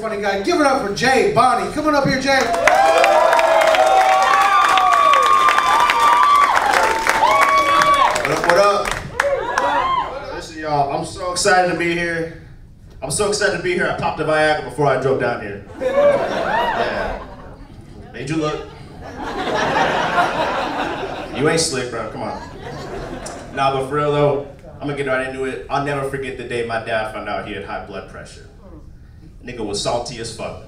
Funny guy. Give it up for Jay Bonny. Come on up here, Jay. What up, what up? Listen, y'all, I'm so excited to be here. I'm so excited to be here. I popped a Viagra before I drove down here. Yeah. Made you look. You ain't slick, bro. Come on. Nah, but for real though, I'm gonna get right into it. I'll never forget the day my dad found out he had high blood pressure. Nigga was salty as fuck.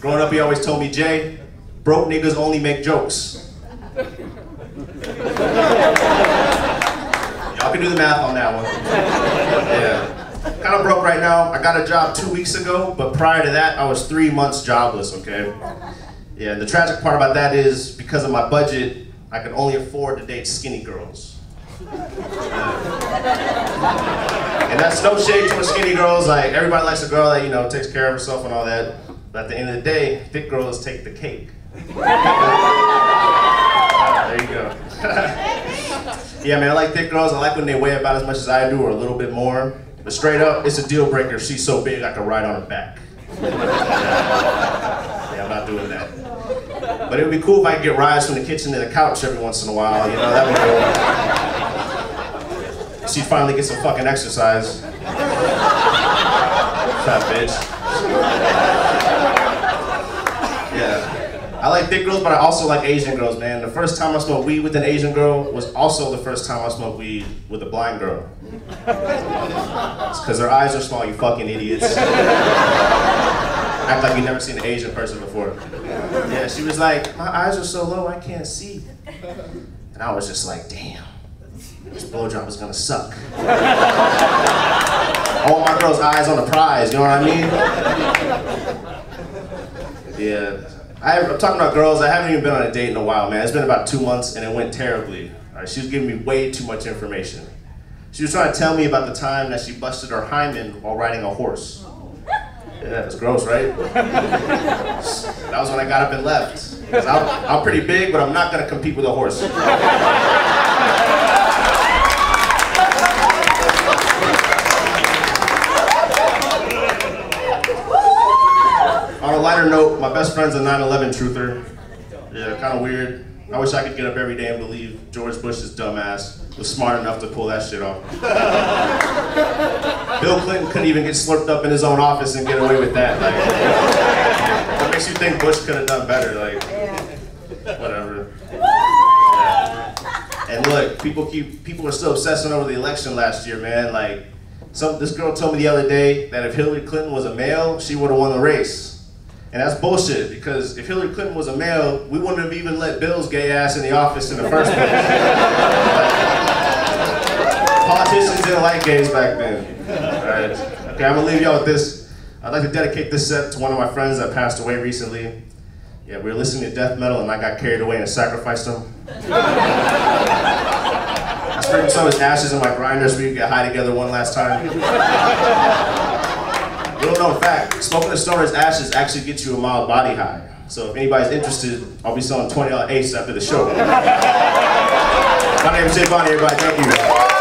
Growing up, he always told me, Jay, broke niggas only make jokes. Y'all can do the math on that one. Yeah. Kind of broke right now. I got a job two weeks ago, but prior to that, I was three months jobless, okay? Yeah, and the tragic part about that is because of my budget, I could only afford to date skinny girls. And that's no shade to skinny girls. Like everybody likes a girl that you know takes care of herself and all that. But at the end of the day, thick girls take the cake. there you go. yeah, man, I like thick girls. I like when they weigh about as much as I do or a little bit more. But straight up, it's a deal breaker. She's so big I can ride on her back. yeah, I'm not doing that. But it would be cool if I could get rides from the kitchen to the couch every once in a while. You know, that would be cool. She'd finally get some fucking exercise. Fat bitch. Yeah. I like thick girls, but I also like Asian girls, man. The first time I smoked weed with an Asian girl was also the first time I smoked weed with a blind girl. It's because their eyes are small, you fucking idiots. Act like you've never seen an Asian person before. Yeah, she was like, my eyes are so low, I can't see. And I was just like, damn, this blowjob is gonna suck. I want my girl's eyes on the prize, you know what I mean? Yeah. I, I'm talking about girls, I haven't even been on a date in a while, man. It's been about two months and it went terribly. All right, she was giving me way too much information. She was trying to tell me about the time that she busted her hymen while riding a horse. Yeah, it's gross, right? that was when I got up and left. I'm, I'm pretty big, but I'm not gonna compete with a horse. On my best friend's a 9/11 truther. Yeah, kind of weird. I wish I could get up every day and believe George Bush's dumbass was smart enough to pull that shit off. Bill Clinton couldn't even get slurped up in his own office and get away with that. Like, what makes you think Bush could have done better? Like, whatever. And look, people keep people are still obsessing over the election last year, man. Like, some this girl told me the other day that if Hillary Clinton was a male, she would have won the race. And that's bullshit because if Hillary Clinton was a male, we wouldn't have even let Bill's gay ass in the office in the first place. Politicians didn't like gays back then. Alright. Okay, I'm gonna leave y'all with this. I'd like to dedicate this set to one of my friends that passed away recently. Yeah, we were listening to death metal and I got carried away and sacrificed him. I sprinkled some of his ashes in my grinder so we could get high together one last time. Known fact, smoking a stoner's ashes actually gets you a mild body high. So if anybody's interested, I'll be selling $20 ace after the show. My name is Jay Bonny, everybody. Thank you.